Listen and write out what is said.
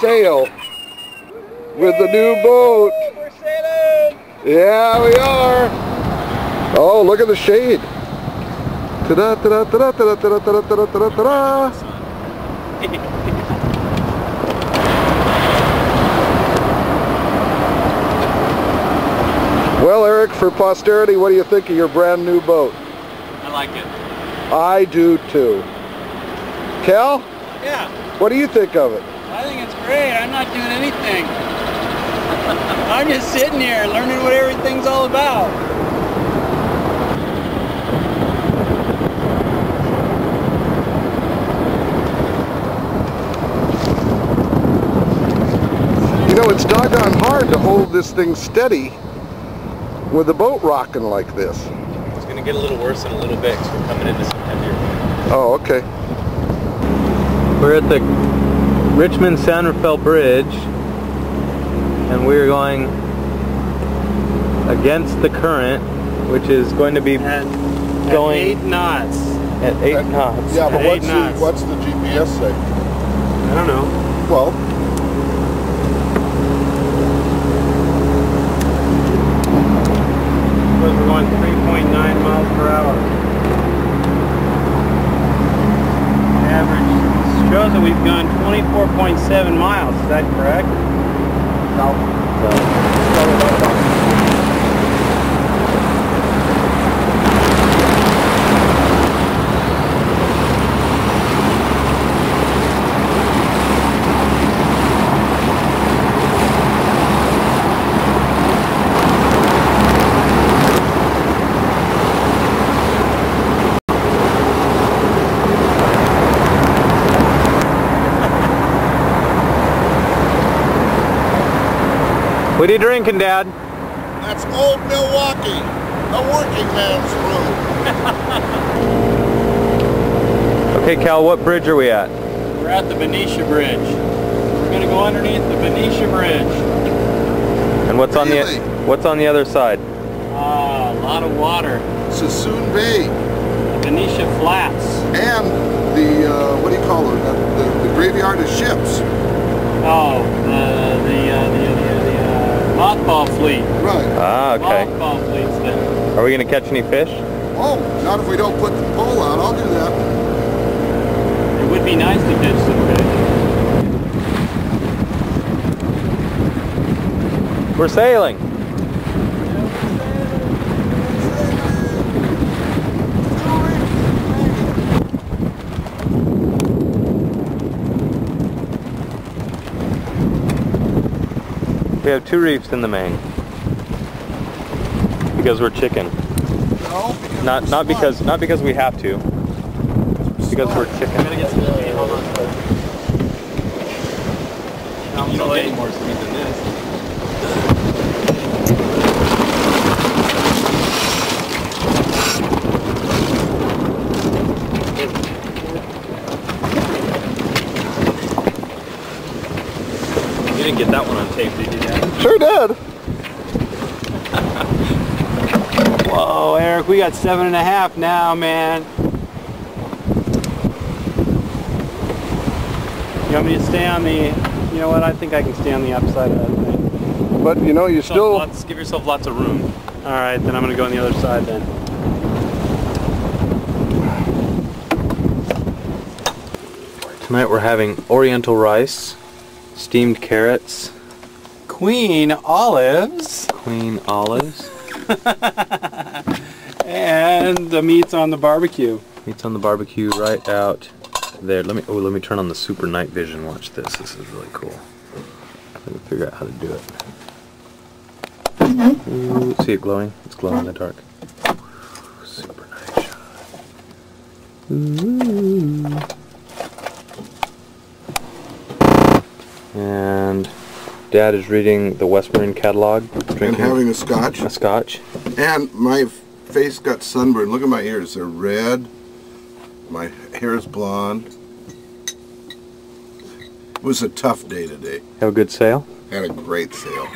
sail with the new boat. We're sailing. Yeah, we are. Oh, look at the shade. Ta-da, ta-da, ta-da, ta-da, ta-da, ta-da, ta-da, ta-da. Well, Eric, for posterity, what do you think of your brand new boat? I like it. I do too. Cal? Yeah. What do you think of it? I think it's great. I'm not doing anything. I'm just sitting here learning what everything's all about. You know, it's doggone hard to hold this thing steady with the boat rocking like this. It's going to get a little worse in a little bit because we're coming into some heavier. Oh, okay. We're at the Richmond San Rafael Bridge and we're going against the current which is going to be At, Going- at eight knots. at 8 knots. Yeah, but what's the- what's the GPS say? I don't know. Well, Suppose we're going 3.9 miles per hour. Average shows that we've gone 24.7 miles. Is that correct? What are you drinking, Dad? that's old Milwaukee, a working man's brew. Okay, Cal, what bridge are we at? We're at the Benicia Bridge. We're going to go underneath the Benicia Bridge. And what's on the what's on the other side? Ah, a lot of water. Suisun Bay The Benicia Flats. and the, uh, what do you call it, the, the, the graveyard of ships. Oh, the the uh, the, the, the uh, mothball fleet. Right. Ah, okay. Mothball fleet's there. Are we going to catch any fish? Oh, not if we don't put the pole out, I'll do that. It would be nice to catch some fish. We're sailing. We have two reefs in the main. Because we're chicken. No? Not not because not because we have to. Because we're chicken. get some speed. Hold. You don't get any more speed than this. Didn't get that one on tape, did you, Dad? Sure did. Whoa, Eric, we got seven and a half now, man. You want me to stay on the, you know what, I think I can stay on the upside of that thing. But you know, you still, Lots, give yourself lots of room. All right, then I'm going to go on the other side then. Tonight we're having oriental rice, steamed carrots, Queen olives queen olives, and the meat's on the barbecue. meats on the barbecue right out there. Let me oh let me turn on the super night vision. Watch this. This is really cool. Let me figure out how to do it. Ooh, see it glowing? It's glowing in the dark. Super night shot. Ooh. Dad is reading the West Marine catalog, and drinking having a scotch. a scotch. And my face got sunburned. Look at my ears. They're red. My hair is blonde. It was a tough day today. Have a good sail? Had a great sail.